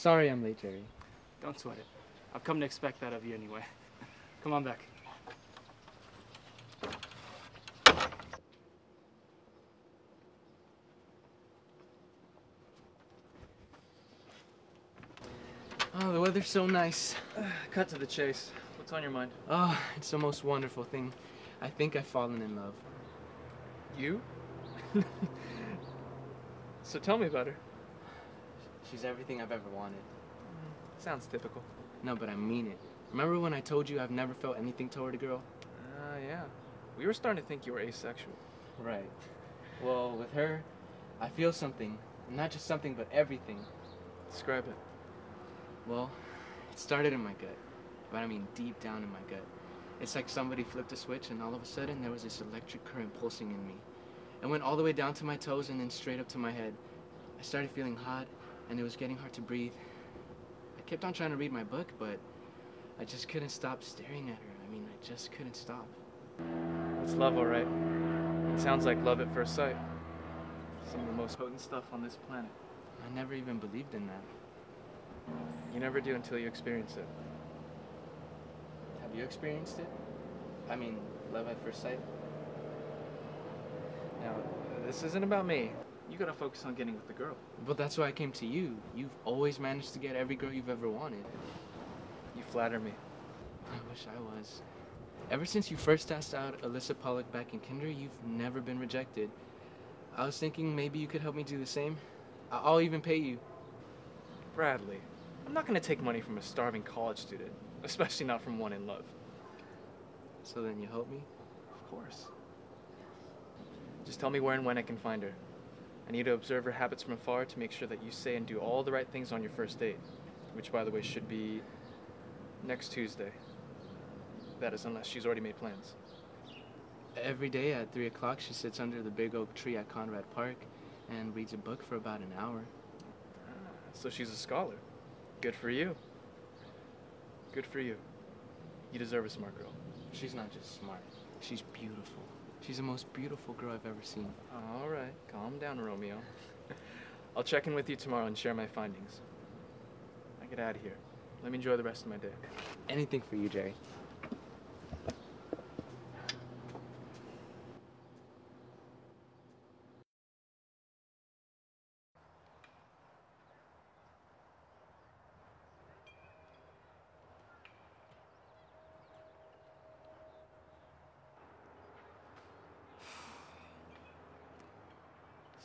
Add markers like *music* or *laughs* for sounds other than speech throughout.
Sorry I'm late, Jerry. Don't sweat it. I've come to expect that of you anyway. *laughs* Come on back. Oh, the weather's so nice. *sighs* Cut to the chase. What's on your mind? Oh, it's the most wonderful thing. I think I've fallen in love. You? *laughs* so tell me about her. She's everything I've ever wanted. Sounds typical. No, but I mean it. Remember when I told you I've never felt anything toward a girl? Ah, uh, yeah. We were starting to think you were asexual. Right. Well, with her, I feel something. Not just something, but everything. Describe it. Well, it started in my gut. But I mean deep down in my gut. It's like somebody flipped a switch and all of a sudden there was this electric current pulsing in me. It went all the way down to my toes and then straight up to my head. I started feeling hot and it was getting hard to breathe. I kept on trying to read my book, but I just couldn't stop staring at her. I mean, I just couldn't stop. That's love, all right. It sounds like love at first sight. Some of the most potent stuff on this planet. I never even believed in that. You never do until you experience it. Have you experienced it? I mean, love at first sight? Now, this isn't about me. You gotta focus on getting with the girl. But that's why I came to you. You've always managed to get every girl you've ever wanted. You flatter me. I wish I was. Ever since you first asked out Alyssa Pollock back in kinder, you've never been rejected. I was thinking maybe you could help me do the same. I'll even pay you. Bradley, I'm not gonna take money from a starving college student, especially not from one in love. So then you help me? Of course. Just tell me where and when I can find her. I need to observe her habits from afar to make sure that you say and do all the right things on your first date, which, by the way, should be next Tuesday. That is, unless she's already made plans. Every day at 3 o'clock, she sits under the big oak tree at Conrad Park and reads a book for about an hour. Ah, so she's a scholar. Good for you. Good for you. You deserve a smart girl. She's not just smart, she's beautiful. She's the most beautiful girl I've ever seen. All right, calm down, Romeo. *laughs* I'll check in with you tomorrow and share my findings. I get out of here. Let me enjoy the rest of my day. Anything for you, Jerry.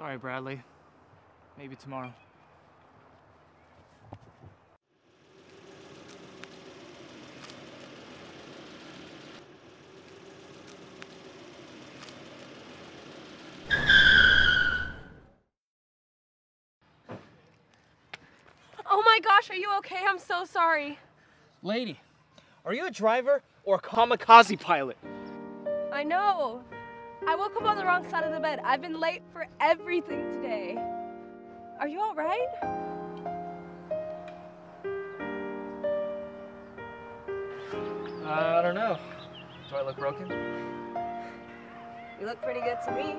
Sorry, Bradley. Maybe tomorrow. Oh my gosh, are you okay? I'm so sorry. Lady, are you a driver or a kamikaze pilot? I know. I woke up on the wrong side of the bed. I've been late for everything today. Are you all right? Uh, I don't know. Do I look broken? You look pretty good to me.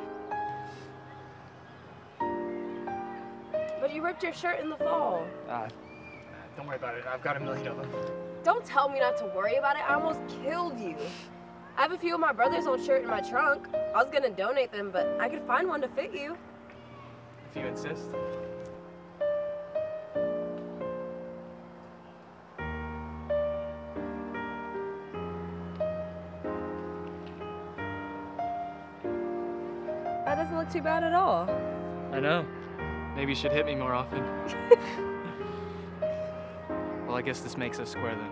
But you ripped your shirt in the fall. Uh, don't worry about it. I've got a million of them. Don't tell me not to worry about it. I almost killed you. I have a few of my brother's old shirt in my trunk. I was gonna donate them, but I could find one to fit you. If you insist. That doesn't look too bad at all. I know. Maybe you should hit me more often. *laughs* well, I guess this makes us square then.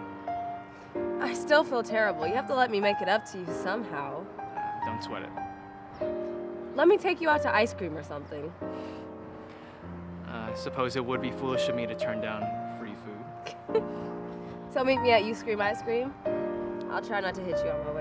I still feel terrible. You have to let me make it up to you somehow. Uh, don't sweat it. Let me take you out to ice cream or something. Uh, I suppose it would be foolish of me to turn down free food. *laughs* So meet me at You Scream Ice Cream. I'll try not to hit you on my way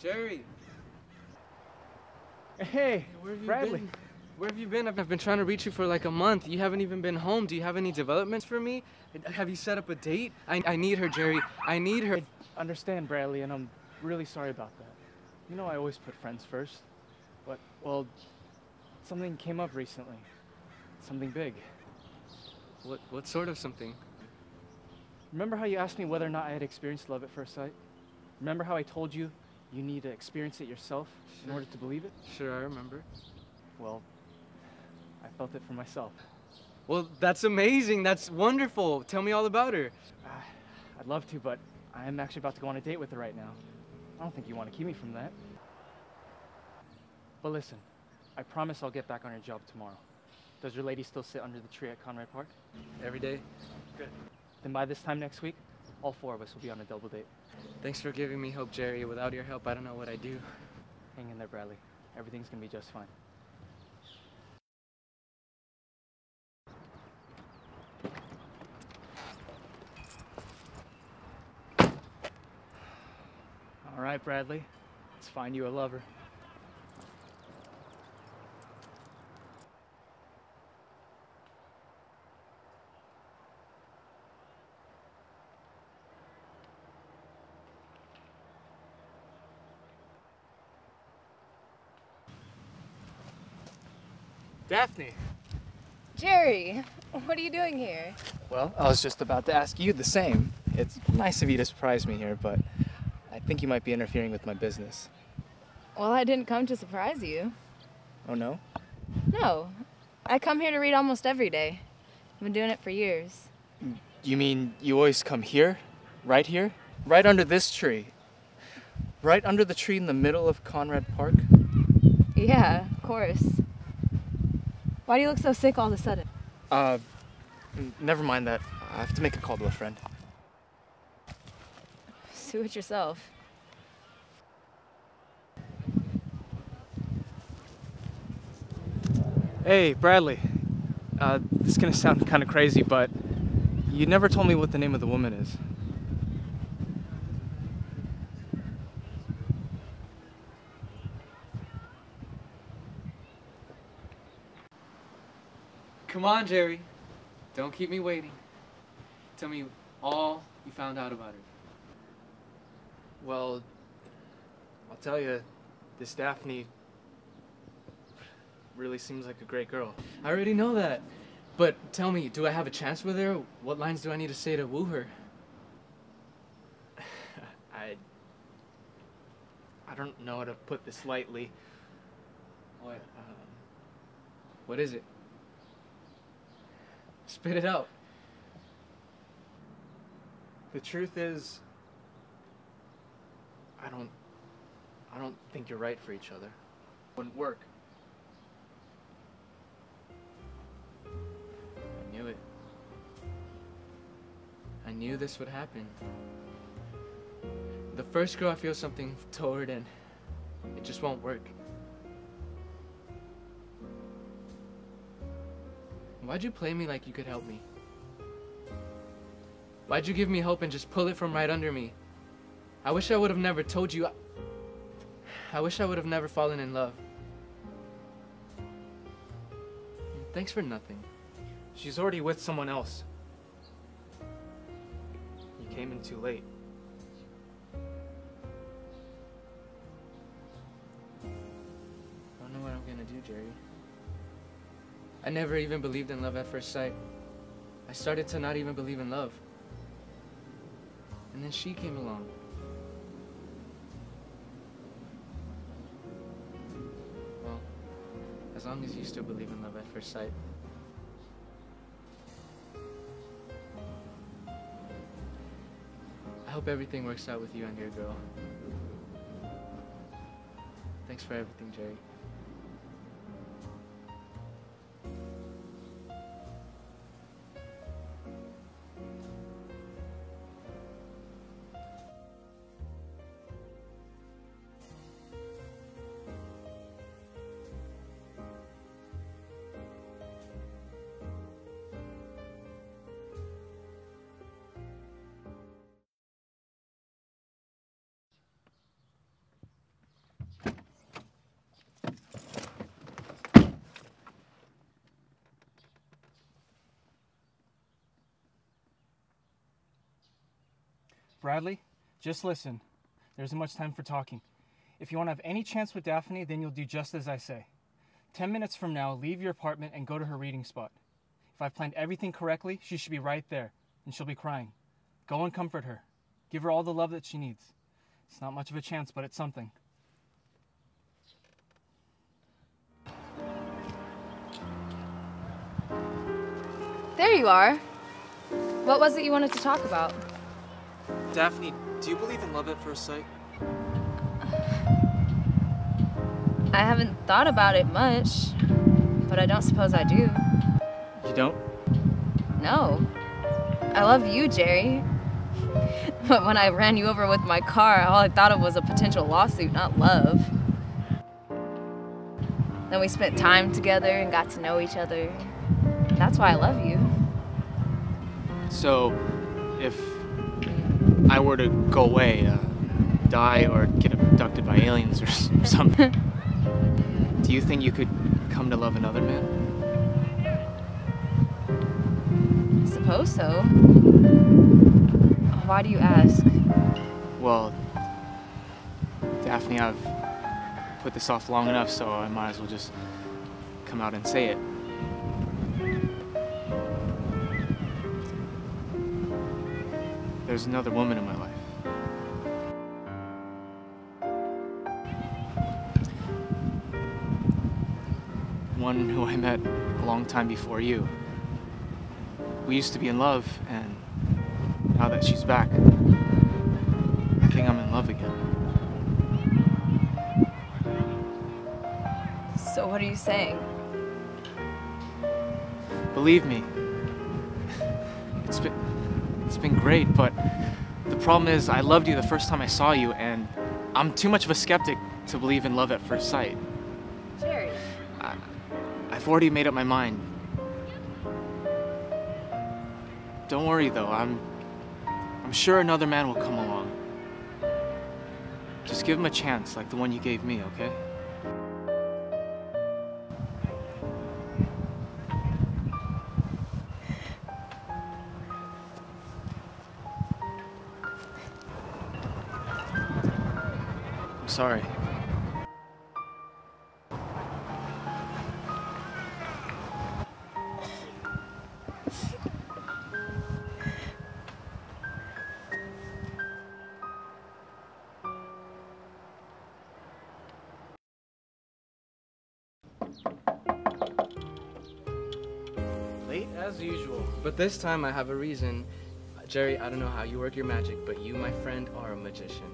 Jerry! Hey, Where have you Bradley. been? Where have you been? I've been trying to reach you for like a month. You haven't even been home. Do you have any developments for me? Have you set up a date? I, I need her, Jerry. I need her. Understand, Bradley, and I'm really sorry about that. You know I always put friends first. But, well, something came up recently. Something big. What, what sort of something? Remember how you asked me whether or not I had experienced love at first sight? Remember how I told you you need to experience it yourself in order to believe it? Sure, I remember. Well, I felt it for myself. Well, that's amazing. That's wonderful. Tell me all about her. Uh, I'd love to, but I'm actually about to go on a date with her right now. I don't think you want to keep me from that. But listen, I promise I'll get back on your job tomorrow. Does your lady still sit under the tree at Conrad Park? Every day. Good. Then by this time next week, all four of us will be on a double date. Thanks for giving me hope, Jerry. Without your help, I don't know what I'd do. Hang in there, Bradley. Everything's gonna be just fine. All right, Bradley. Let's find you a lover. Daphne. Jerry, what are you doing here? Well, I was just about to ask you the same. It's nice of you to surprise me here, but I think you might be interfering with my business. Well, I didn't come to surprise you. Oh no? No. I come here to read almost every day. I've been doing it for years. You mean you always come here? Right here? Right under this tree? Right under the tree in the middle of Conrad Park? Yeah, of course. Why do you look so sick all of a sudden? Uh, never mind that. I have to make a call to a friend. *laughs* Do it yourself. Hey, Bradley. Uh, this is gonna sound kind of crazy, but you never told me what the name of the woman is. Come on, Jerry. Don't keep me waiting. Tell me all you found out about her. Well, I'll tell you, this Daphne really seems like a great girl. I already know that. But tell me, do I have a chance with her? What lines do I need to say to woo her? *sighs* I I don't know how to put this lightly. What? Um, what is it? Spit it out. The truth is I don't I don't think you're right for each other. Wouldn't work. I knew it. I knew this would happen. The first girl I feel something toward and it just won't work. Why'd you play me like you could help me? Why'd you give me hope and just pull it from right under me? I wish I would have never told you. I wish I would have never fallen in love. Thanks for nothing. She's already with someone else. You came in too late. I don't know what I'm gonna do, Jerry. I never even believed in love at first sight. I started to not even believe in love. And then she came along. Well, as long as you still believe in love at first sight. I hope everything works out with you and your girl. Thanks for everything, Jerry. Bradley, just listen. There isn't much time for talking. If you want to have any chance with Daphne, then you'll do just as I say. Ten minutes from now, leave your apartment and go to her reading spot. If I've planned everything correctly, she should be right there, and she'll be crying. Go and comfort her. Give her all the love that she needs. It's not much of a chance, but it's something. There you are. What was it you wanted to talk about? Daphne, do you believe in love at first sight? I haven't thought about it much, but I don't suppose I do. You don't? No. I love you, Jerry. But when I ran you over with my car, all I thought of was a potential lawsuit, not love. Then we spent time together and got to know each other. That's why I love you. So, if I were to go away, uh, die, or get abducted by aliens or *laughs* something, do you think you could come to love another man? I suppose so. Why do you ask? Well, Daphne, I've put this off long enough, so I might as well just come out and say it. There's another woman in my life. One who I met a long time before you. We used to be in love, and now that she's back, I think I'm in love again. So what are you saying? Believe me, it's been it's been great, but the problem is I loved you the first time I saw you, and I'm too much of a skeptic to believe in love at first sight. Jerry. I, I've already made up my mind. Don't worry though, I'm I'm sure another man will come along. Just give him a chance like the one you gave me, okay? Sorry. Late as usual. But this time I have a reason. Jerry, I don't know how you work your magic, but you, my friend, are a magician.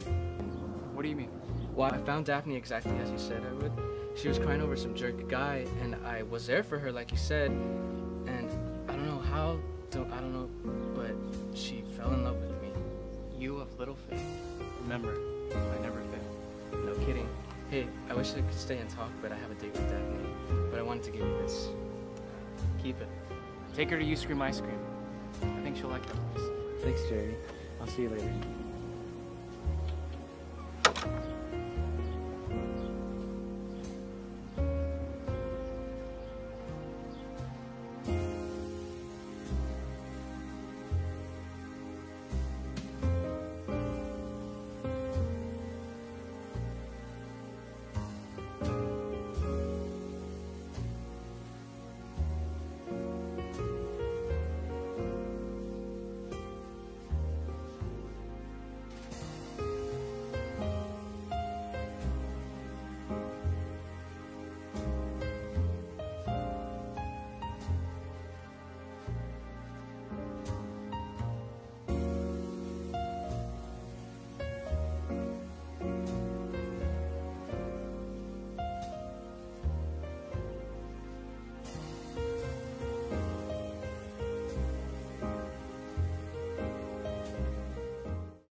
What do you mean? Well, I found Daphne exactly as you said I would. She was crying over some jerk guy, and I was there for her, like you said. And I don't know how, don't, I don't know, but she fell in love with me. You of little faith. Remember, I never fail. No kidding. Hey, I wish I could stay and talk, but I have a date with Daphne. But I wanted to give you this. Keep it. Take her to You Scream Ice Cream. I think she'll like that place. Thanks, Jerry. I'll see you later.